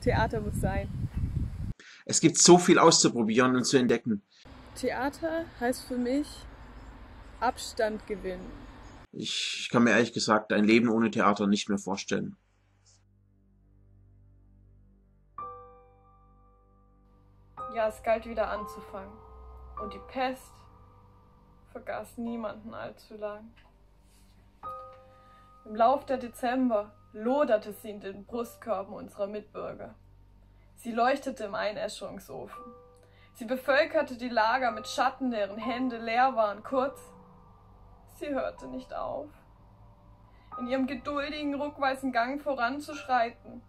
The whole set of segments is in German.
Theater muss sein. Es gibt so viel auszuprobieren und zu entdecken. Theater heißt für mich Abstand gewinnen. Ich kann mir ehrlich gesagt ein Leben ohne Theater nicht mehr vorstellen. Ja, es galt wieder anzufangen. Und die Pest vergaß niemanden allzu lang. Im Lauf der Dezember loderte sie in den Brustkörben unserer Mitbürger. Sie leuchtete im Einäscherungsofen. Sie bevölkerte die Lager mit Schatten, deren Hände leer waren. Kurz, sie hörte nicht auf, in ihrem geduldigen, ruckweisen Gang voranzuschreiten.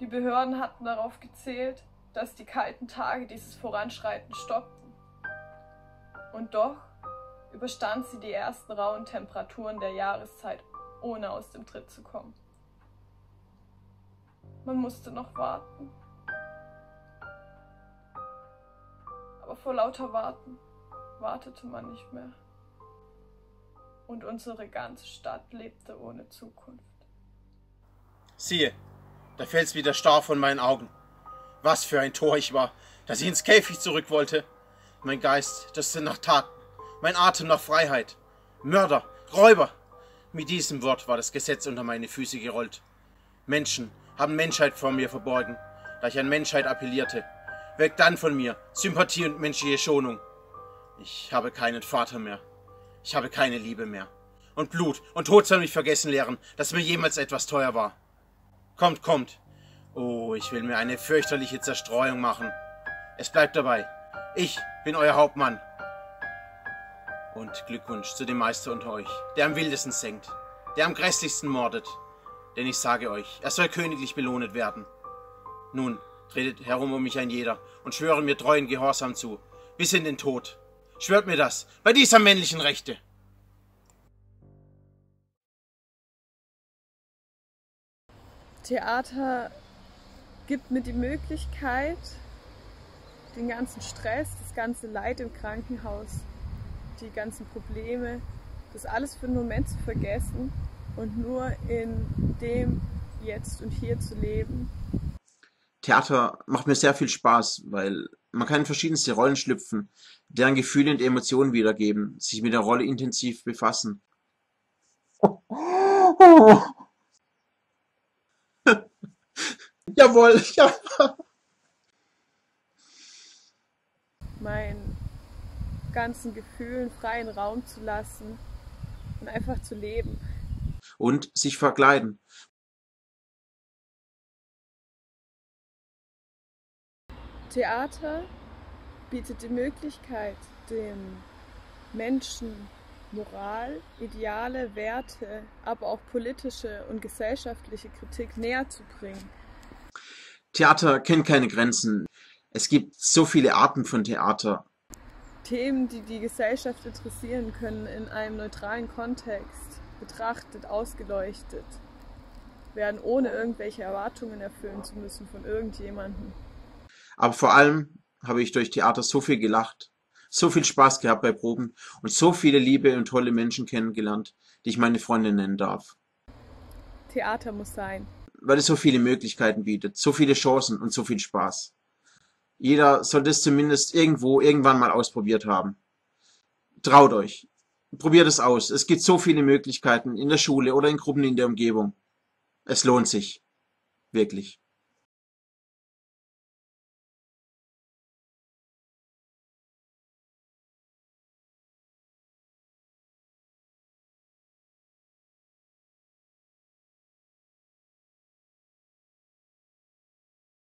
Die Behörden hatten darauf gezählt, dass die kalten Tage dieses Voranschreiten stoppten. Und doch überstand sie die ersten rauen Temperaturen der Jahreszeit, ohne aus dem Tritt zu kommen. Man musste noch warten. Aber vor lauter Warten wartete man nicht mehr. Und unsere ganze Stadt lebte ohne Zukunft. Siehe, da fällt's wieder starr von meinen Augen. Was für ein Tor ich war, dass ich ins Käfig zurück wollte. Mein Geist, das sind nach Taten, mein Atem nach Freiheit. Mörder, Räuber. Mit diesem Wort war das Gesetz unter meine Füße gerollt. Menschen haben Menschheit vor mir verborgen, da ich an Menschheit appellierte. Weg dann von mir Sympathie und menschliche Schonung. Ich habe keinen Vater mehr. Ich habe keine Liebe mehr. Und Blut und Tod soll mich vergessen lehren, dass mir jemals etwas teuer war. Kommt, kommt, Oh, ich will mir eine fürchterliche Zerstreuung machen. Es bleibt dabei. Ich bin euer Hauptmann. Und Glückwunsch zu dem Meister unter euch, der am wildesten senkt, der am grässlichsten mordet. Denn ich sage euch, er soll königlich belohnet werden. Nun, tretet herum um mich ein jeder und schwöre mir treuen Gehorsam zu, bis in den Tod. Schwört mir das, bei dieser männlichen Rechte. Theater gibt mir die Möglichkeit, den ganzen Stress, das ganze Leid im Krankenhaus, die ganzen Probleme, das alles für einen Moment zu vergessen und nur in dem Jetzt und Hier zu leben. Theater macht mir sehr viel Spaß, weil man kann in verschiedenste Rollen schlüpfen, deren Gefühle und Emotionen wiedergeben, sich mit der Rolle intensiv befassen. Jawohl, ja. Meinen ganzen Gefühlen freien Raum zu lassen und einfach zu leben. Und sich verkleiden. Theater bietet die Möglichkeit, dem Menschen Moral, Ideale, Werte, aber auch politische und gesellschaftliche Kritik näher zu bringen. Theater kennt keine Grenzen. Es gibt so viele Arten von Theater. Themen, die die Gesellschaft interessieren, können in einem neutralen Kontext betrachtet, ausgeleuchtet werden, ohne irgendwelche Erwartungen erfüllen zu müssen von irgendjemandem. Aber vor allem habe ich durch Theater so viel gelacht, so viel Spaß gehabt bei Proben und so viele liebe und tolle Menschen kennengelernt, die ich meine Freunde nennen darf. Theater muss sein weil es so viele Möglichkeiten bietet, so viele Chancen und so viel Spaß. Jeder sollte es zumindest irgendwo irgendwann mal ausprobiert haben. Traut euch. Probiert es aus. Es gibt so viele Möglichkeiten in der Schule oder in Gruppen in der Umgebung. Es lohnt sich. Wirklich.